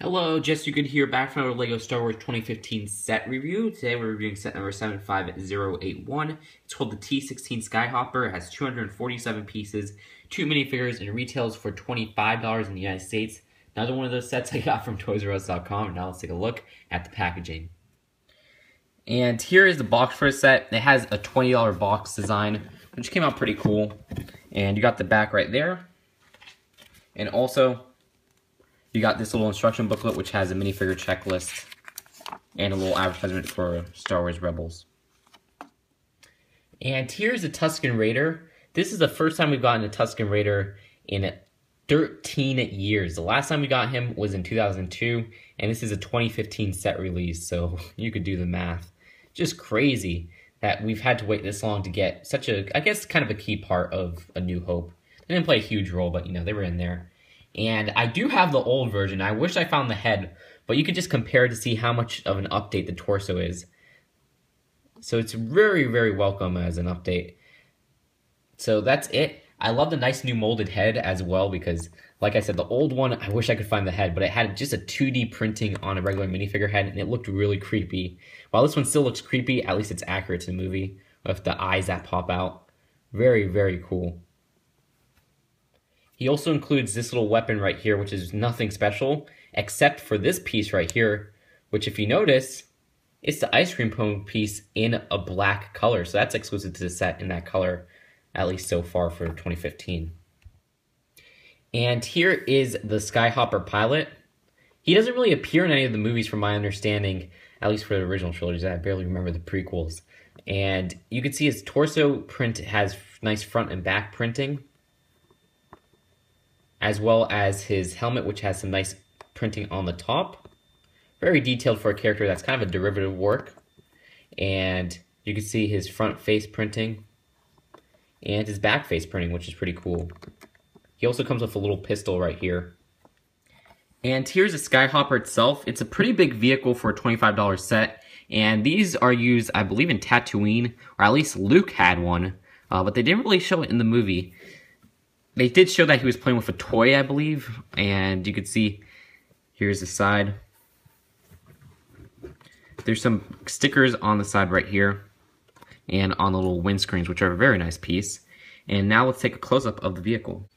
Hello, Jesse Good here, back from our LEGO Star Wars 2015 set review. Today we're reviewing set number 75081. It's called the T-16 Skyhopper. It has 247 pieces, two minifigures, and retails for $25 in the United States. Another one of those sets I got from ToysRUs.com. Now let's take a look at the packaging. And here is the box for a set. It has a $20 box design, which came out pretty cool. And you got the back right there. And also, you got this little instruction booklet which has a minifigure checklist and a little advertisement for Star Wars Rebels. And here's a Tusken Raider. This is the first time we've gotten a Tusken Raider in 13 years. The last time we got him was in 2002, and this is a 2015 set release, so you could do the math. Just crazy that we've had to wait this long to get such a, I guess, kind of a key part of A New Hope. They didn't play a huge role, but, you know, they were in there. And I do have the old version. I wish I found the head, but you could just compare to see how much of an update the torso is. So it's very, very welcome as an update. So that's it. I love the nice new molded head as well because, like I said, the old one, I wish I could find the head, but it had just a 2D printing on a regular minifigure head, and it looked really creepy. While this one still looks creepy, at least it's accurate to the movie with the eyes that pop out. Very, very cool. He also includes this little weapon right here, which is nothing special, except for this piece right here, which if you notice, it's the ice cream cone piece in a black color. So that's exclusive to the set in that color, at least so far for 2015. And here is the Skyhopper pilot. He doesn't really appear in any of the movies from my understanding, at least for the original trilogies. I barely remember the prequels. And you can see his torso print has nice front and back printing as well as his helmet, which has some nice printing on the top. Very detailed for a character that's kind of a derivative work. And you can see his front face printing and his back face printing, which is pretty cool. He also comes with a little pistol right here. And here's the Skyhopper itself. It's a pretty big vehicle for a $25 set. And these are used, I believe, in Tatooine, or at least Luke had one. Uh, but they didn't really show it in the movie they did show that he was playing with a toy, I believe, and you could see here's the side. There's some stickers on the side right here and on the little windscreens, which are a very nice piece. And now let's take a close-up of the vehicle.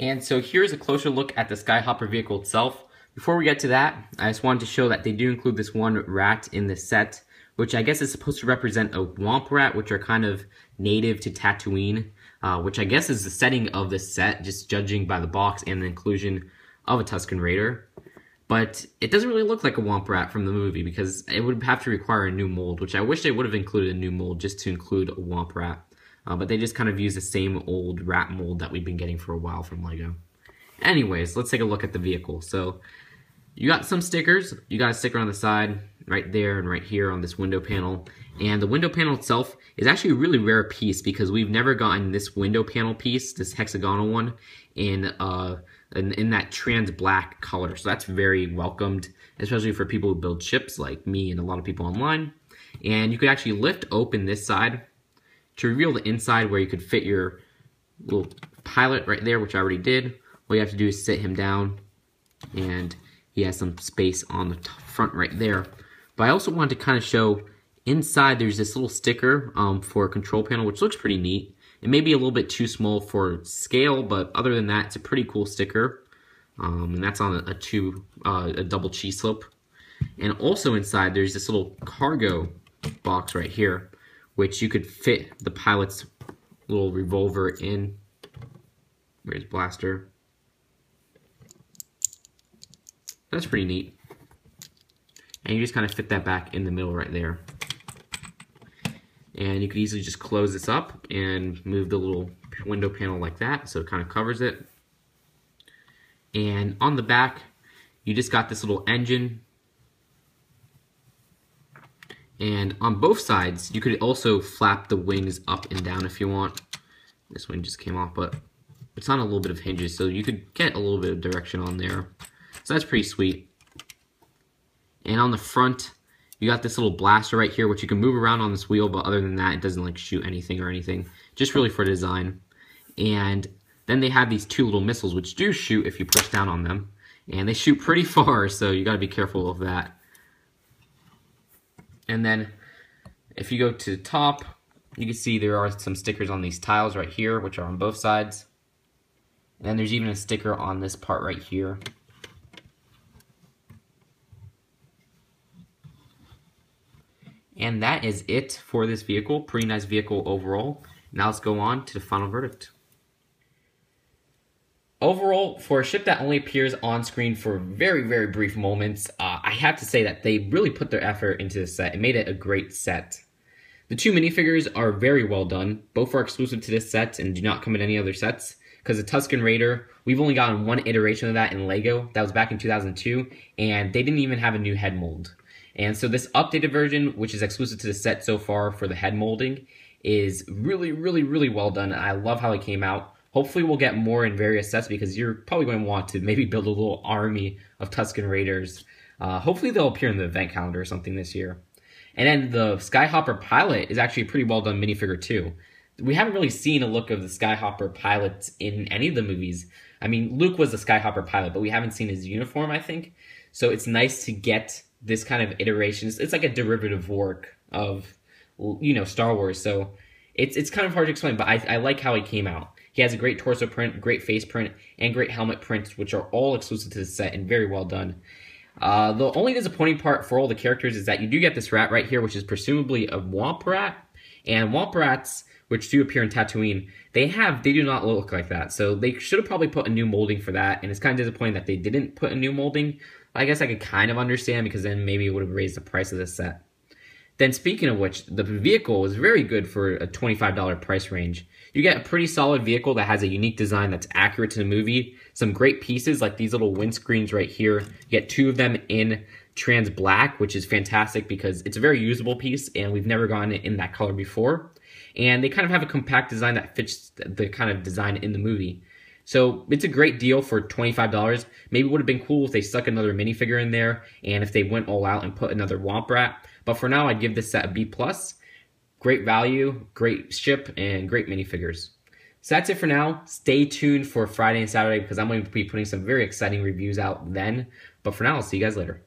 And so here's a closer look at the Skyhopper vehicle itself. Before we get to that, I just wanted to show that they do include this one rat in the set, which I guess is supposed to represent a Womp Rat, which are kind of native to Tatooine uh, which I guess is the setting of this set, just judging by the box and the inclusion of a Tusken Raider. But it doesn't really look like a Womp Rat from the movie because it would have to require a new mold, which I wish they would have included a new mold just to include a Womp Rat. Uh, but they just kind of use the same old rat mold that we've been getting for a while from LEGO. Anyways, let's take a look at the vehicle. So you got some stickers. You got a sticker on the side right there and right here on this window panel. And the window panel itself is actually a really rare piece because we've never gotten this window panel piece, this hexagonal one, in uh, in, in that trans black color. So that's very welcomed, especially for people who build ships like me and a lot of people online. And you could actually lift open this side to reveal the inside where you could fit your little pilot right there, which I already did. All you have to do is sit him down and he has some space on the front right there. But I also wanted to kind of show inside there's this little sticker um, for a control panel, which looks pretty neat. It may be a little bit too small for scale, but other than that, it's a pretty cool sticker. Um, and that's on a, a two, uh, a double cheese slope. And also inside, there's this little cargo box right here, which you could fit the pilot's little revolver in. Where's blaster? That's pretty neat. And you just kind of fit that back in the middle right there. And you could easily just close this up and move the little window panel like that so it kind of covers it. And on the back, you just got this little engine. And on both sides, you could also flap the wings up and down if you want. This one just came off, but it's on a little bit of hinges, so you could get a little bit of direction on there. So that's pretty sweet. And on the front, you got this little blaster right here, which you can move around on this wheel, but other than that, it doesn't like shoot anything or anything. Just really for design. And then they have these two little missiles, which do shoot if you push down on them. And they shoot pretty far, so you got to be careful of that. And then if you go to the top, you can see there are some stickers on these tiles right here, which are on both sides. And then there's even a sticker on this part right here. And that is it for this vehicle. Pretty nice vehicle overall. Now let's go on to the final verdict. Overall, for a ship that only appears on screen for very, very brief moments, uh, I have to say that they really put their effort into this set and made it a great set. The two minifigures are very well done. Both are exclusive to this set and do not come in any other sets. Because the Tusken Raider, we've only gotten one iteration of that in LEGO. That was back in 2002, and they didn't even have a new head mold. And so this updated version, which is exclusive to the set so far for the head molding, is really, really, really well done. I love how it came out. Hopefully we'll get more in various sets because you're probably going to want to maybe build a little army of Tusken Raiders. Uh, hopefully they'll appear in the advent calendar or something this year. And then the Skyhopper pilot is actually a pretty well done minifigure too. We haven't really seen a look of the Skyhopper pilot in any of the movies. I mean, Luke was the Skyhopper pilot, but we haven't seen his uniform, I think. So it's nice to get this kind of iterations. It's like a derivative work of you know Star Wars. So it's it's kind of hard to explain, but I, I like how he came out. He has a great torso print, great face print, and great helmet prints, which are all exclusive to the set and very well done. Uh, the only disappointing part for all the characters is that you do get this rat right here, which is presumably a Womp Rat. And Womp Rats, which do appear in Tatooine, they have they do not look like that. So they should have probably put a new molding for that. And it's kind of disappointing that they didn't put a new molding. I guess I could kind of understand because then maybe it would have raised the price of this set. Then speaking of which, the vehicle was very good for a $25 price range. You get a pretty solid vehicle that has a unique design that's accurate to the movie. Some great pieces like these little windscreens right here. You get two of them in trans black, which is fantastic because it's a very usable piece and we've never gotten it in that color before. And they kind of have a compact design that fits the kind of design in the movie. So it's a great deal for $25. Maybe would have been cool if they stuck another minifigure in there and if they went all out and put another Womp Rat. But for now, I'd give this set a B+. plus. Great value, great ship, and great minifigures. So that's it for now. Stay tuned for Friday and Saturday because I'm going to be putting some very exciting reviews out then. But for now, I'll see you guys later.